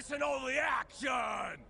missing all the action!